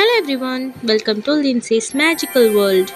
Hello everyone, welcome to Lindsay's Magical World.